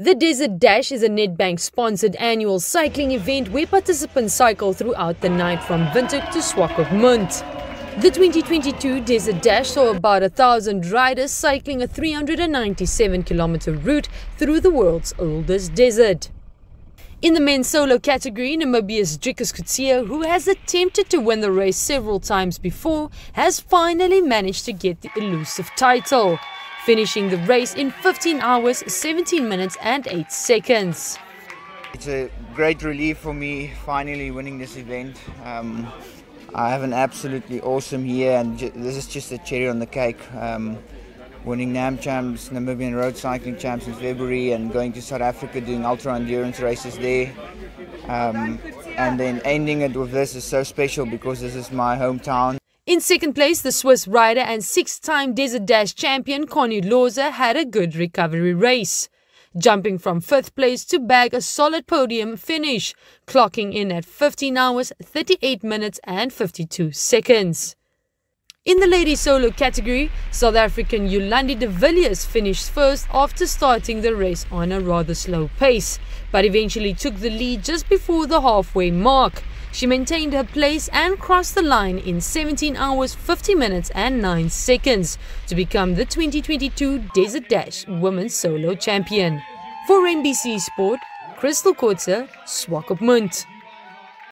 The Desert Dash is a Nedbank sponsored annual cycling event where participants cycle throughout the night from Windhoek to Swakopmund. The 2022 Desert Dash saw about a thousand riders cycling a 397 kilometer route through the world's oldest desert. In the men's solo category, Namibia's Drikus Coetzee, who has attempted to win the race several times before, has finally managed to get the elusive title finishing the race in 15 hours, 17 minutes and 8 seconds. It's a great relief for me finally winning this event. Um, I have an absolutely awesome year and this is just a cherry on the cake. Um, winning NAM champs, Namibian road cycling champs in February and going to South Africa doing ultra endurance races there. Um, and then ending it with this is so special because this is my hometown. In second place, the Swiss rider and six-time Desert Dash champion Konny Looser had a good recovery race, jumping from fifth place to bag a solid podium finish, clocking in at 15 hours, 38 minutes and 52 seconds. In the ladies solo category, South African Yolande de Villiers finished first after starting the race on a rather slow pace, but eventually took the lead just before the halfway mark. She maintained her place and crossed the line in 17 hours 50 minutes and 9 seconds to become the 2022 Desert Dash Women's Solo Champion. For NBC Sport, Crystal Coetzee, Swakopmund.